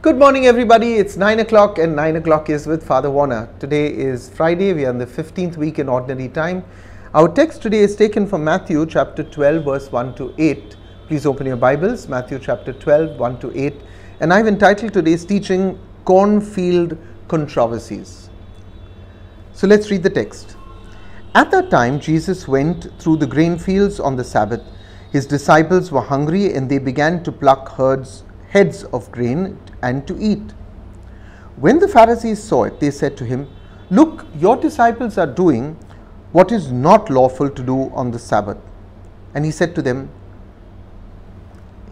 Good morning, everybody. It's 9 o'clock, and 9 o'clock is with Father Warner. Today is Friday. We are in the 15th week in Ordinary Time. Our text today is taken from Matthew chapter 12, verse 1 to 8. Please open your Bibles, Matthew chapter 12, 1 to 8. And I've entitled today's teaching Cornfield Controversies. So let's read the text. At that time, Jesus went through the grain fields on the Sabbath. His disciples were hungry, and they began to pluck herds, heads of grain and to eat. When the Pharisees saw it, they said to him, Look, your disciples are doing what is not lawful to do on the Sabbath. And he said to them,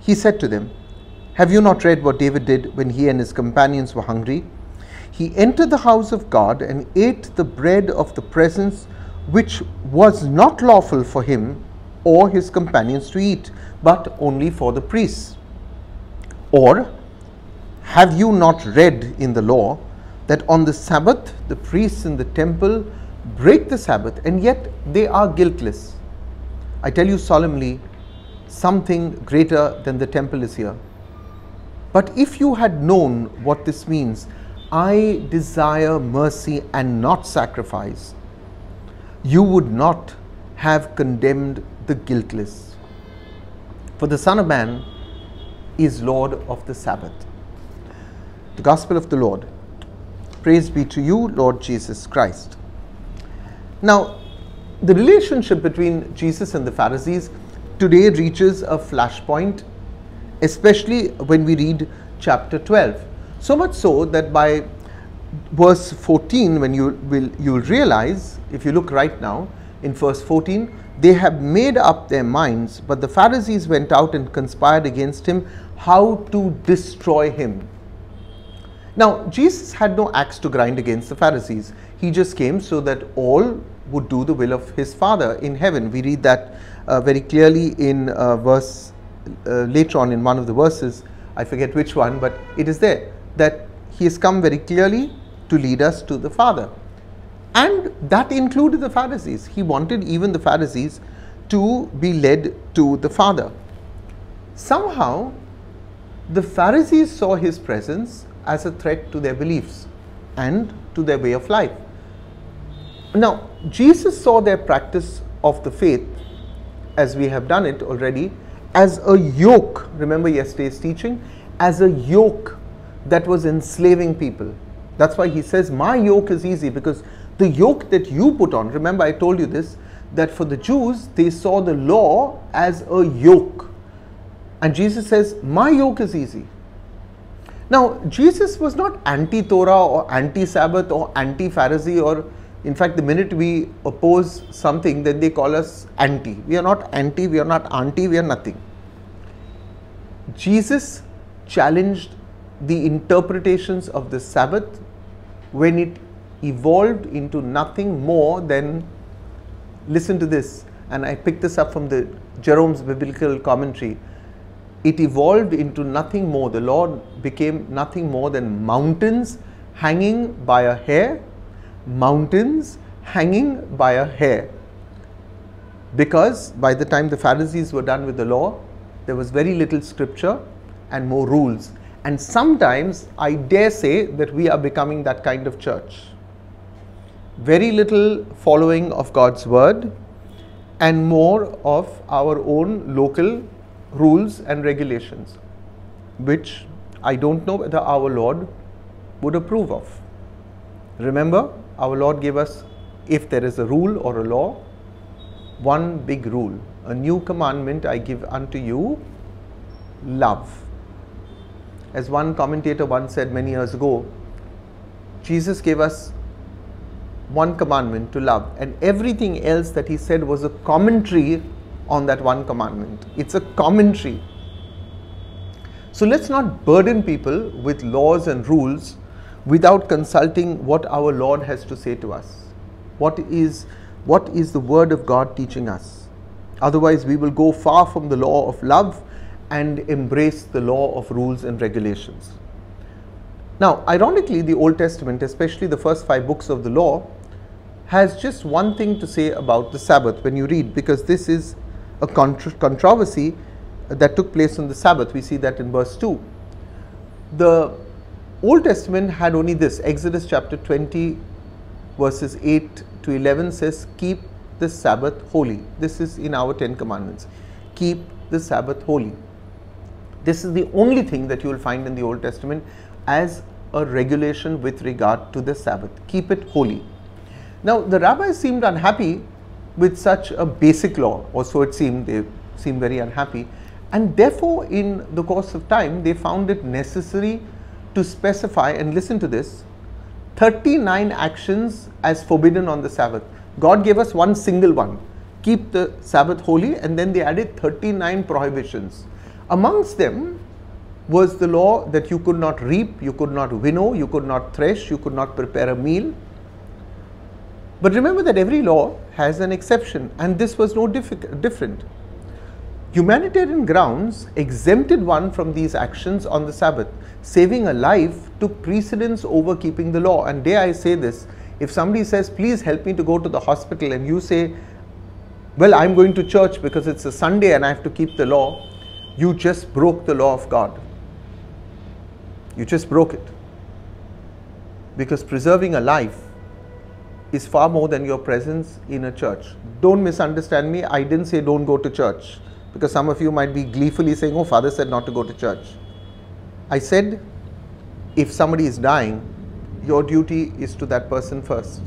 He said to them, Have you not read what David did when he and his companions were hungry? He entered the house of God and ate the bread of the presence, which was not lawful for him or his companions to eat, but only for the priests. Or have you not read in the law that on the Sabbath the priests in the temple break the Sabbath and yet they are guiltless? I tell you solemnly, something greater than the temple is here. But if you had known what this means, I desire mercy and not sacrifice, you would not have condemned the guiltless. For the Son of Man is Lord of the Sabbath. The Gospel of the Lord. Praise be to you, Lord Jesus Christ. Now, the relationship between Jesus and the Pharisees today reaches a flashpoint, especially when we read chapter 12. So much so that by verse 14, when you will you will realize, if you look right now in verse 14, they have made up their minds, but the Pharisees went out and conspired against him how to destroy him. Now, Jesus had no axe to grind against the Pharisees. He just came so that all would do the will of his Father in heaven. We read that uh, very clearly in uh, verse uh, later on in one of the verses. I forget which one, but it is there that he has come very clearly to lead us to the Father. And that included the Pharisees. He wanted even the Pharisees to be led to the Father. Somehow, the Pharisees saw his presence as a threat to their beliefs and to their way of life. Now, Jesus saw their practice of the faith, as we have done it already, as a yoke. Remember yesterday's teaching? As a yoke that was enslaving people. That's why he says, My yoke is easy because the yoke that you put on, remember I told you this, that for the Jews, they saw the law as a yoke. And Jesus says, My yoke is easy. Now, Jesus was not anti Torah or anti Sabbath or anti Pharisee, or in fact, the minute we oppose something, then they call us anti. We are not anti, we are not anti, we are nothing. Jesus challenged the interpretations of the Sabbath when it evolved into nothing more than listen to this and i picked this up from the jerome's biblical commentary. It evolved into nothing more. The lord became nothing more than mountains hanging by a hair mountains hanging by a hair. Because by the time the pharisees were done with the law there was very little scripture and more rules. And sometimes i dare say that we are becoming that kind of church very little following of God's word and more of our own local rules and regulations, which I don't know whether our Lord would approve of. Remember, our Lord gave us, if there is a rule or a law, one big rule. A new commandment I give unto you love. As one commentator once said many years ago, Jesus gave us one commandment to love, and everything else that he said was a commentary on that one commandment. It's a commentary. So let's not burden people with laws and rules without consulting what our Lord has to say to us. What is, what is the Word of God teaching us? Otherwise, we will go far from the law of love and embrace the law of rules and regulations. Now, ironically, the Old Testament, especially the first five books of the law, has just one thing to say about the Sabbath when you read, because this is a contro controversy that took place on the Sabbath. We see that in verse 2. The Old Testament had only this Exodus chapter 20, verses 8 to 11 says, Keep the Sabbath holy. This is in our Ten Commandments. Keep the Sabbath holy. This is the only thing that you will find in the Old Testament as a regulation with regard to the Sabbath. Keep it holy. Now, the rabbis seemed unhappy with such a basic law, or so it seemed, they seemed very unhappy. And therefore, in the course of time, they found it necessary to specify, and listen to this 39 actions as forbidden on the Sabbath. God gave us one single one keep the Sabbath holy, and then they added 39 prohibitions. Amongst them was the law that you could not reap, you could not winnow, you could not thresh, you could not prepare a meal. But remember that every law has an exception, and this was no different. Humanitarian grounds exempted one from these actions on the Sabbath. Saving a life took precedence over keeping the law. And dare I say this, if somebody says, please help me to go to the hospital and you say, well, I'm going to church because it's a Sunday and I have to keep the law, you just broke the law of God. You just broke it. Because preserving a life is far more than your presence in a church. Don't misunderstand me. I didn't say don't go to church because some of you might be gleefully saying, oh, father said not to go to church. I said, if somebody is dying, your duty is to that person first.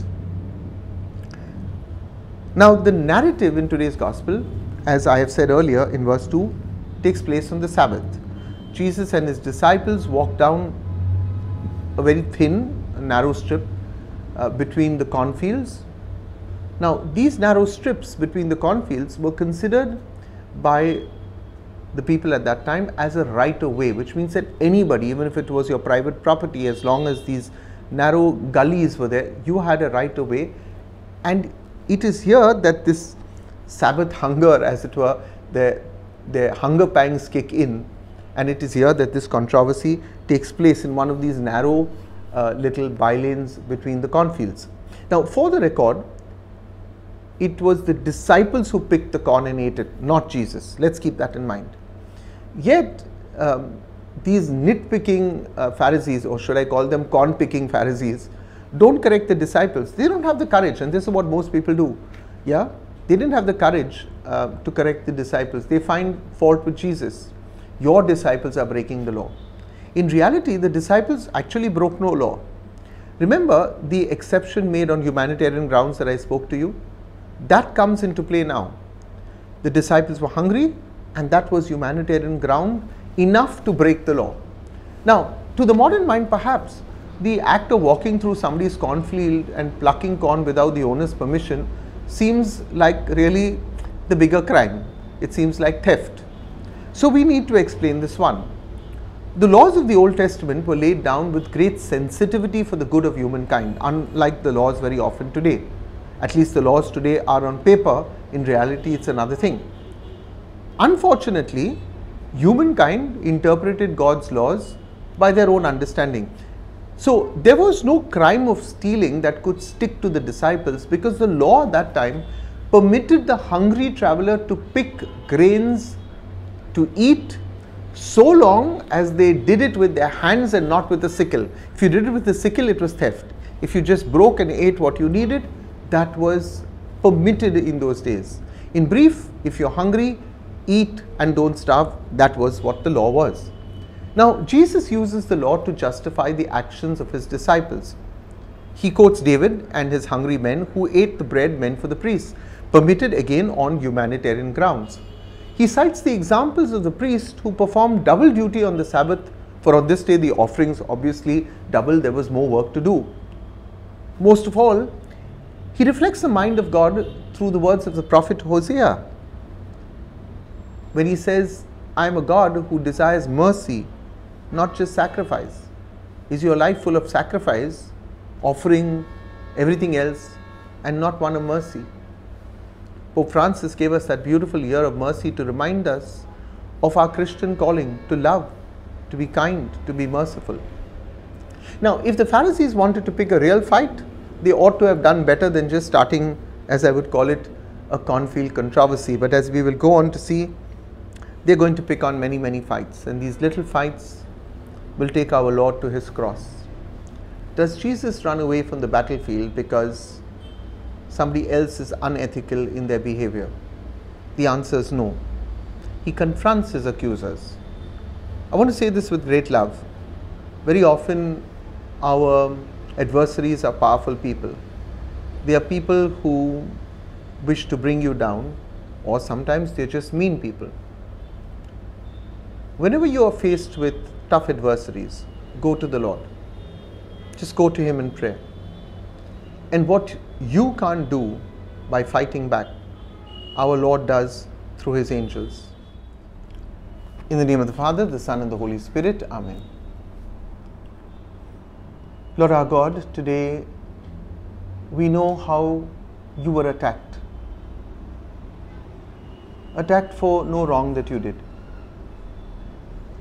Now, the narrative in today's gospel, as I have said earlier in verse 2, takes place on the Sabbath. Jesus and his disciples walk down a very thin, narrow strip uh, between the cornfields. Now, these narrow strips between the cornfields were considered by the people at that time as a right of way, which means that anybody, even if it was your private property, as long as these narrow gullies were there, you had a right of way. And it is here that this Sabbath hunger, as it were, the, the hunger pangs kick in. And it is here that this controversy takes place in one of these narrow uh, little bylanes between the cornfields. Now, for the record, it was the disciples who picked the corn and ate it, not Jesus. Let's keep that in mind. Yet, um, these nitpicking uh, Pharisees, or should I call them corn picking Pharisees, don't correct the disciples. They don't have the courage, and this is what most people do. Yeah, they didn't have the courage uh, to correct the disciples. They find fault with Jesus. Your disciples are breaking the law. In reality, the disciples actually broke no law. Remember the exception made on humanitarian grounds that I spoke to you? That comes into play now. The disciples were hungry, and that was humanitarian ground enough to break the law. Now, to the modern mind, perhaps the act of walking through somebody's cornfield and plucking corn without the owner's permission seems like really the bigger crime. It seems like theft. So, we need to explain this one. The laws of the Old Testament were laid down with great sensitivity for the good of humankind, unlike the laws very often today. At least the laws today are on paper, in reality, it's another thing. Unfortunately, humankind interpreted God's laws by their own understanding. So, there was no crime of stealing that could stick to the disciples because the law at that time permitted the hungry traveler to pick grains to eat so long as they did it with their hands and not with a sickle. If you did it with a sickle, it was theft. If you just broke and ate what you needed, that was permitted in those days. In brief, if you're hungry, eat and don't starve. That was what the law was. Now, Jesus uses the law to justify the actions of his disciples. He quotes David and his hungry men who ate the bread meant for the priests, permitted again on humanitarian grounds. He cites the examples of the priest who performed double duty on the Sabbath, for on this day the offerings obviously double, there was more work to do. Most of all, he reflects the mind of God through the words of the prophet Hosea when he says, I am a God who desires mercy, not just sacrifice. Is your life full of sacrifice, offering everything else, and not one of mercy? Pope Francis gave us that beautiful year of mercy to remind us of our Christian calling to love, to be kind, to be merciful. Now, if the Pharisees wanted to pick a real fight, they ought to have done better than just starting, as I would call it, a cornfield controversy. But as we will go on to see, they're going to pick on many, many fights. And these little fights will take our Lord to his cross. Does Jesus run away from the battlefield because somebody else is unethical in their behavior? The answer is no. He confronts his accusers. I want to say this with great love. Very often, our adversaries are powerful people. They are people who wish to bring you down, or sometimes they're just mean people. Whenever you are faced with tough adversaries, go to the Lord. Just go to Him in prayer. And what you can't do by fighting back, our Lord does through His angels. In the name of the Father, the Son, and the Holy Spirit, Amen. Lord our God, today we know how you were attacked. Attacked for no wrong that you did.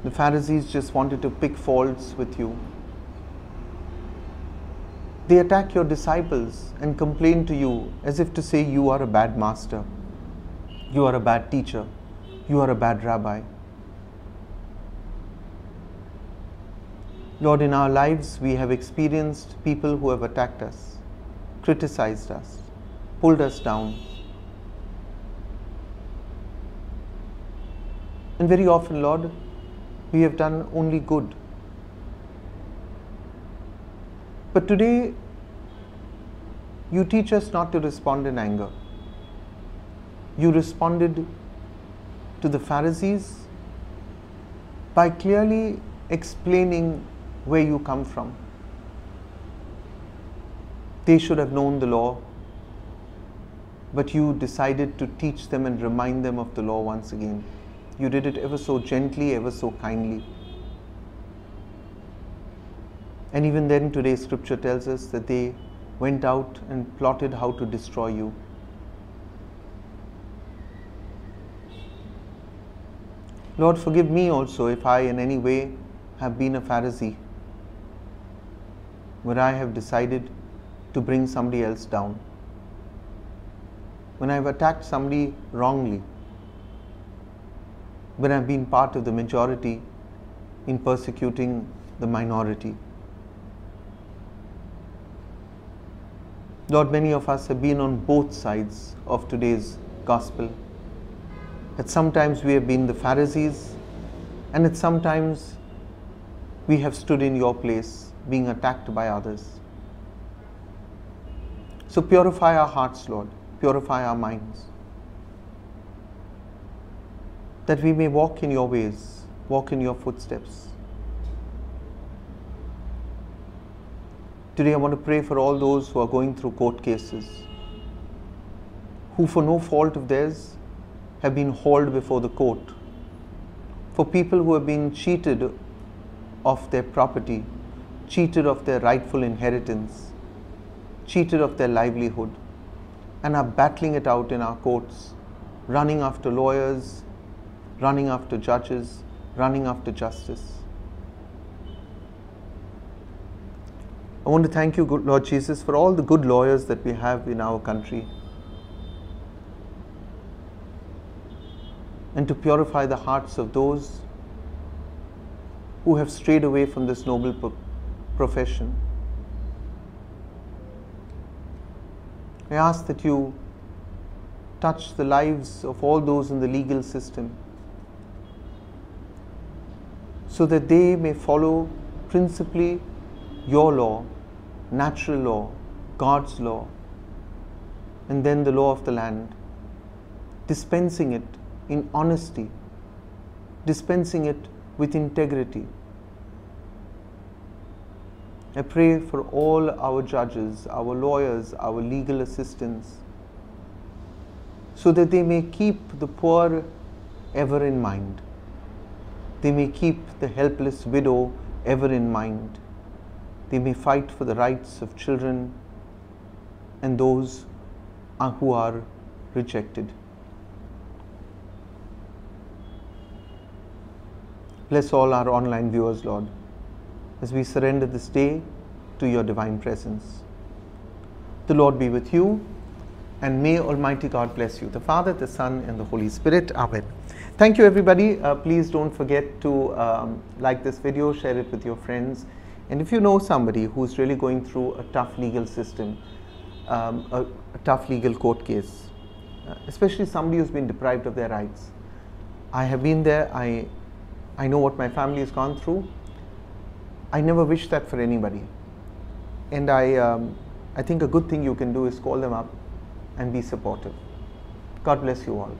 The Pharisees just wanted to pick faults with you. They attack your disciples and complain to you as if to say you are a bad master, you are a bad teacher, you are a bad rabbi. Lord, in our lives we have experienced people who have attacked us, criticized us, pulled us down. And very often, Lord, we have done only good. But today, you teach us not to respond in anger. You responded to the Pharisees by clearly explaining where you come from. They should have known the law, but you decided to teach them and remind them of the law once again. You did it ever so gently, ever so kindly. And even then, today's scripture tells us that they went out and plotted how to destroy you. Lord, forgive me also if I in any way have been a Pharisee where I have decided to bring somebody else down. When I've attacked somebody wrongly, when I've been part of the majority in persecuting the minority. Lord, many of us have been on both sides of today's gospel. That sometimes we have been the Pharisees, and at sometimes we have stood in your place being attacked by others. So purify our hearts, Lord, purify our minds, that we may walk in your ways, walk in your footsteps. Today, I want to pray for all those who are going through court cases, who, for no fault of theirs, have been hauled before the court, for people who have been cheated of their property cheated of their rightful inheritance, cheated of their livelihood, and are battling it out in our courts, running after lawyers, running after judges, running after justice. I want to thank you, Lord Jesus, for all the good lawyers that we have in our country. And to purify the hearts of those who have strayed away from this noble profession. I ask that you touch the lives of all those in the legal system so that they may follow principally your law, natural law, God's law, and then the law of the land, dispensing it in honesty, dispensing it with integrity I pray for all our judges, our lawyers, our legal assistants, so that they may keep the poor ever in mind. They may keep the helpless widow ever in mind. They may fight for the rights of children and those who are rejected. Bless all our online viewers, Lord as we surrender this day to your divine presence. The Lord be with you And may Almighty God bless you, the Father, the Son, and the Holy Spirit. Amen. Thank you, everybody. Uh, please don't forget to um, like this video, share it with your friends. And if you know somebody who's really going through a tough legal system, um, a, a, tough legal court case, uh, especially somebody who's been deprived of their rights, I have been there. I, I know what my family has gone through. I never wish that for anybody. And I, um, I think a good thing you can do is call them up and be supportive. God bless you all.